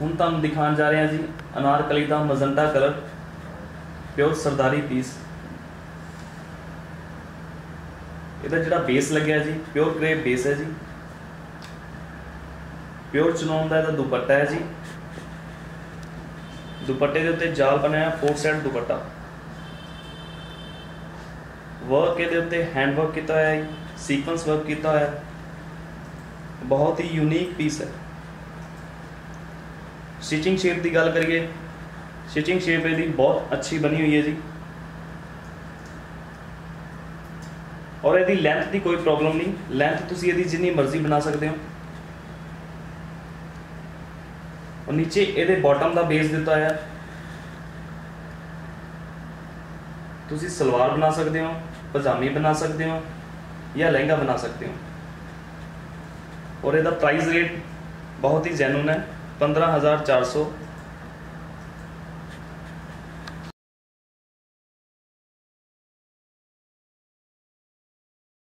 ਹੁਣ ਤੁਹਾਨੂੰ ਦਿਖਾਉਣ ਜਾ ਰਹੇ ਹਾਂ ਜੀ, ਅਨਾਰਕਲੀ ਦਾ ਮਜ਼ੰਟਾ ਕਲਰ, ਪਿਓਰ ਸਰਦਾਰੀ ਪੀਸ। ਇਹਦਾ ਜਿਹੜਾ ਬੇਸ ਲੱਗਿਆ ਜੀ, ਪਿਓਰ ਕ੍ਰੇਪ ਬੇਸ ਹੈ ਜੀ। ਪਿਓਰ ਚਨੌਨ ਦਾ ਇਹਦਾ ਦੁਪੱਟਾ ਹੈ ਜੀ। ਦੁਪੱਟੇ ਦੇ ਉੱਤੇ ਜਾਲ ਬਣਾਇਆ ਫੋਰ ਸਾਈਡ ਦੁਪੱਟਾ। ਵਰਕ ਇਹਦੇ ਉੱਤੇ ਹੈਂਡ ਵਰਕ ਕੀਤਾ ਹੋਇਆ ਹੈ ਸੀਕੁਐਂਸ ਵਰਕ ਕੀਤਾ ਹੋਇਆ। ਹੈ ਬਹੁਤ ਹੀ ਯੂਨੀਕ ਪੀਸ ਹੈ। ਸਟਿਚਿੰਗ ਸ਼ੇਪ ਦੀ ਗੱਲ ਕਰੀਏ ਸਟਿਚਿੰਗ ਸ਼ੇਪ ਇਹਦੀ ਬਹੁਤ ਅੱਛੀ ਬਣੀ ਹੋਈ ਹੈ ਜੀ। ਔਰ ਇਹਦੀ ਲੈਂਥ ਦੀ ਕੋਈ ਪ੍ਰੋਬਲਮ ਨਹੀਂ। ਲੈਂਥ ਤੁਸੀਂ ਇਹਦੀ ਜਿੰਨੀ ਮਰਜ਼ੀ ਬਣਾ ਸਕਦੇ ਹੋ। ਔਰ ਨੀਚੇ ਇਹਦੇ ਬਾਟਮ ਦਾ ਬੇਸ ਦਿੱਤਾ ਹੋਇਆ। ਹੈ ਤੁਸੀਂ ਸਲਵਾਰ ਬਣਾ ਸਕਦੇ ਹੋ, ਪਜਾਮੀ ਬਣਾ ਸਕਦੇ ਹੋ ਜਾਂ ਲਹਿੰਗਾ ਬਣਾ ਸਕਦੇ ਹੋ। ਔਰ ਇਹਦਾ ਪ੍ਰਾਈਸ ਰੇਟ ਬਹੁਤ ਹੀ ਜੈਨੂਨ ਹੈ। 15400